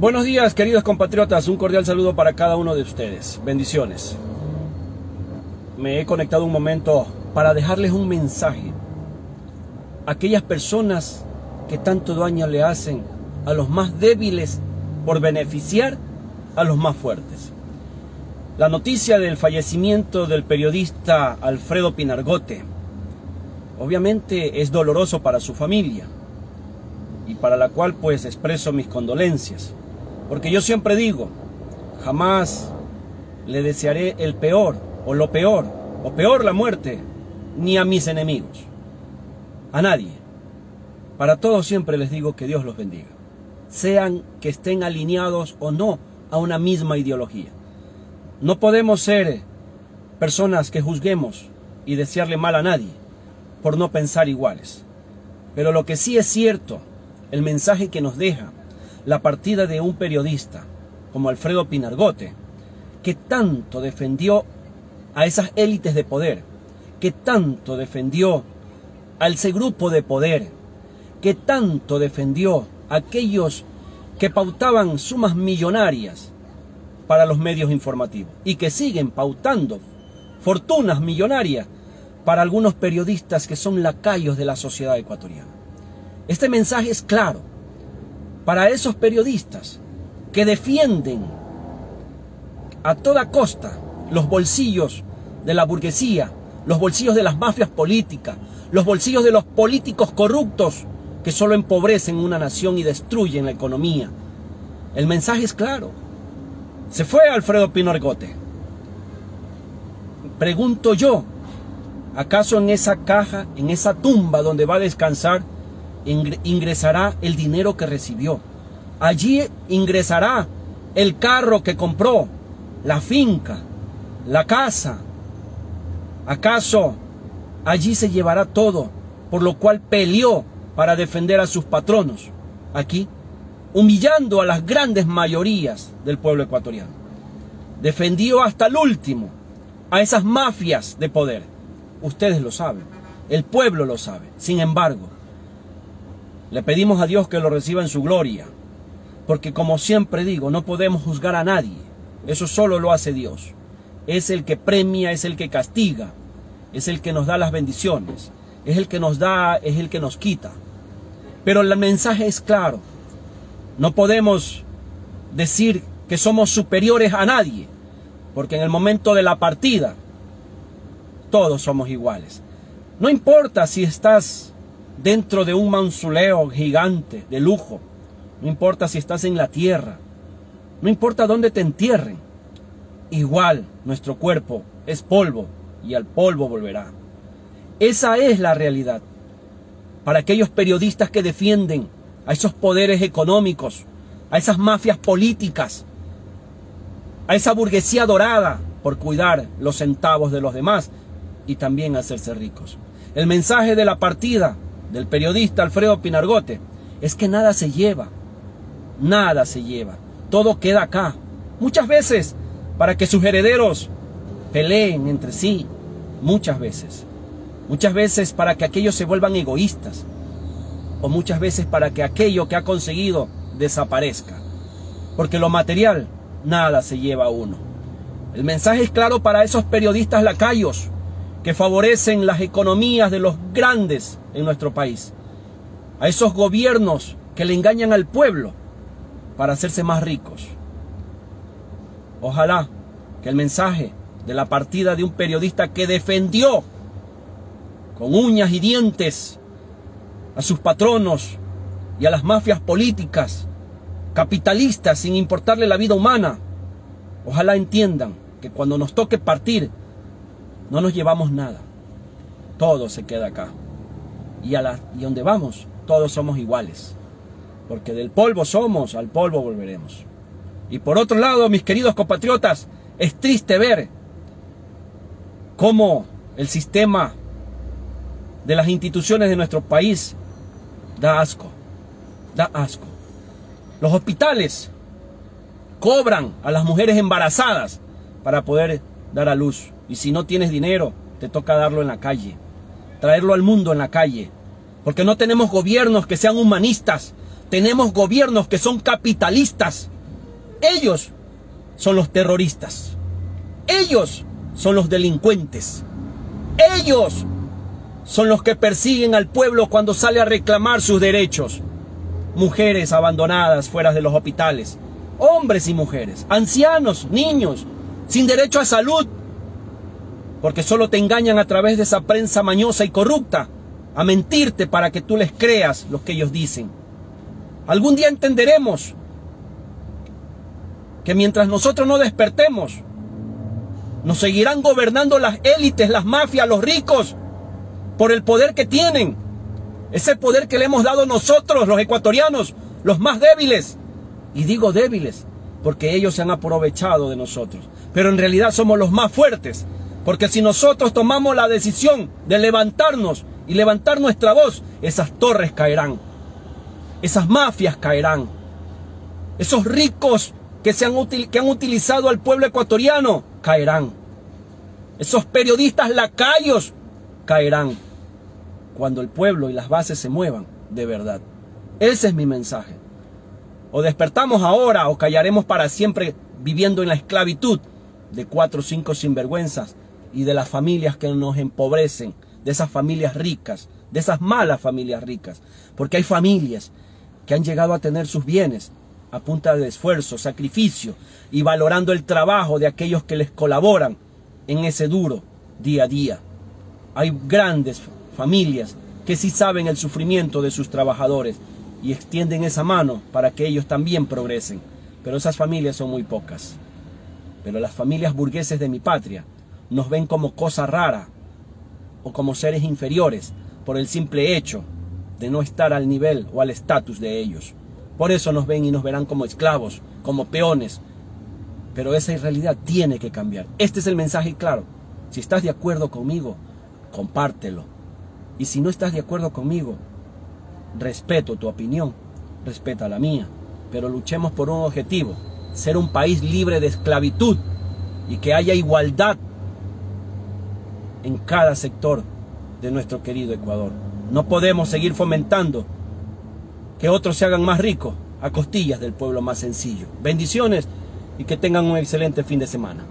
Buenos días, queridos compatriotas. Un cordial saludo para cada uno de ustedes. Bendiciones. Me he conectado un momento para dejarles un mensaje aquellas personas que tanto daño le hacen a los más débiles por beneficiar a los más fuertes. La noticia del fallecimiento del periodista Alfredo Pinargote obviamente es doloroso para su familia y para la cual pues expreso mis condolencias. Porque yo siempre digo, jamás le desearé el peor o lo peor, o peor la muerte, ni a mis enemigos, a nadie. Para todos siempre les digo que Dios los bendiga, sean que estén alineados o no a una misma ideología. No podemos ser personas que juzguemos y desearle mal a nadie por no pensar iguales. Pero lo que sí es cierto, el mensaje que nos deja la partida de un periodista como Alfredo Pinargote, que tanto defendió a esas élites de poder, que tanto defendió a ese grupo de poder, que tanto defendió a aquellos que pautaban sumas millonarias para los medios informativos y que siguen pautando fortunas millonarias para algunos periodistas que son lacayos de la sociedad ecuatoriana. Este mensaje es claro para esos periodistas que defienden a toda costa los bolsillos de la burguesía, los bolsillos de las mafias políticas, los bolsillos de los políticos corruptos que solo empobrecen una nación y destruyen la economía. El mensaje es claro. Se fue Alfredo Pino Argote. Pregunto yo, ¿acaso en esa caja, en esa tumba donde va a descansar, ingresará el dinero que recibió. Allí ingresará el carro que compró, la finca, la casa. ¿Acaso allí se llevará todo por lo cual peleó para defender a sus patronos? Aquí, humillando a las grandes mayorías del pueblo ecuatoriano. Defendió hasta el último a esas mafias de poder. Ustedes lo saben, el pueblo lo sabe. Sin embargo, le pedimos a Dios que lo reciba en su gloria, porque como siempre digo, no podemos juzgar a nadie, eso solo lo hace Dios. Es el que premia, es el que castiga, es el que nos da las bendiciones, es el que nos da, es el que nos quita. Pero el mensaje es claro, no podemos decir que somos superiores a nadie, porque en el momento de la partida todos somos iguales. No importa si estás dentro de un mausoleo gigante de lujo. No importa si estás en la tierra. No importa dónde te entierren. Igual nuestro cuerpo es polvo y al polvo volverá. Esa es la realidad. Para aquellos periodistas que defienden a esos poderes económicos, a esas mafias políticas, a esa burguesía dorada por cuidar los centavos de los demás y también hacerse ricos. El mensaje de la partida del periodista Alfredo Pinargote es que nada se lleva, nada se lleva, todo queda acá. Muchas veces para que sus herederos peleen entre sí, muchas veces. Muchas veces para que aquellos se vuelvan egoístas, o muchas veces para que aquello que ha conseguido desaparezca. Porque lo material, nada se lleva a uno. El mensaje es claro para esos periodistas lacayos que favorecen las economías de los grandes en nuestro país. A esos gobiernos que le engañan al pueblo para hacerse más ricos. Ojalá que el mensaje de la partida de un periodista que defendió con uñas y dientes a sus patronos y a las mafias políticas, capitalistas, sin importarle la vida humana, ojalá entiendan que cuando nos toque partir, no nos llevamos nada. Todo se queda acá. Y, a la, y donde vamos, todos somos iguales. Porque del polvo somos, al polvo volveremos. Y por otro lado, mis queridos compatriotas, es triste ver cómo el sistema de las instituciones de nuestro país da asco. Da asco. Los hospitales cobran a las mujeres embarazadas para poder dar a luz. Y si no tienes dinero, te toca darlo en la calle, traerlo al mundo en la calle. Porque no tenemos gobiernos que sean humanistas, tenemos gobiernos que son capitalistas. Ellos son los terroristas. Ellos son los delincuentes. Ellos son los que persiguen al pueblo cuando sale a reclamar sus derechos. Mujeres abandonadas fuera de los hospitales. Hombres y mujeres. Ancianos, niños, sin derecho a salud. Porque solo te engañan a través de esa prensa mañosa y corrupta. A mentirte para que tú les creas lo que ellos dicen. Algún día entenderemos que mientras nosotros no despertemos, nos seguirán gobernando las élites, las mafias, los ricos, por el poder que tienen. Ese poder que le hemos dado nosotros, los ecuatorianos, los más débiles. Y digo débiles, porque ellos se han aprovechado de nosotros. Pero en realidad somos los más fuertes. Porque si nosotros tomamos la decisión de levantarnos y levantar nuestra voz, esas torres caerán. Esas mafias caerán. Esos ricos que, se han, que han utilizado al pueblo ecuatoriano caerán. Esos periodistas lacayos caerán cuando el pueblo y las bases se muevan de verdad. Ese es mi mensaje. O despertamos ahora o callaremos para siempre viviendo en la esclavitud de cuatro o cinco sinvergüenzas y de las familias que nos empobrecen, de esas familias ricas, de esas malas familias ricas. Porque hay familias que han llegado a tener sus bienes a punta de esfuerzo, sacrificio y valorando el trabajo de aquellos que les colaboran en ese duro día a día. Hay grandes familias que sí saben el sufrimiento de sus trabajadores y extienden esa mano para que ellos también progresen. Pero esas familias son muy pocas. Pero las familias burgueses de mi patria nos ven como cosa rara o como seres inferiores por el simple hecho de no estar al nivel o al estatus de ellos. Por eso nos ven y nos verán como esclavos, como peones. Pero esa realidad tiene que cambiar. Este es el mensaje claro. Si estás de acuerdo conmigo, compártelo. Y si no estás de acuerdo conmigo, respeto tu opinión, respeta la mía. Pero luchemos por un objetivo, ser un país libre de esclavitud y que haya igualdad en cada sector de nuestro querido Ecuador. No podemos seguir fomentando que otros se hagan más ricos a costillas del pueblo más sencillo. Bendiciones y que tengan un excelente fin de semana.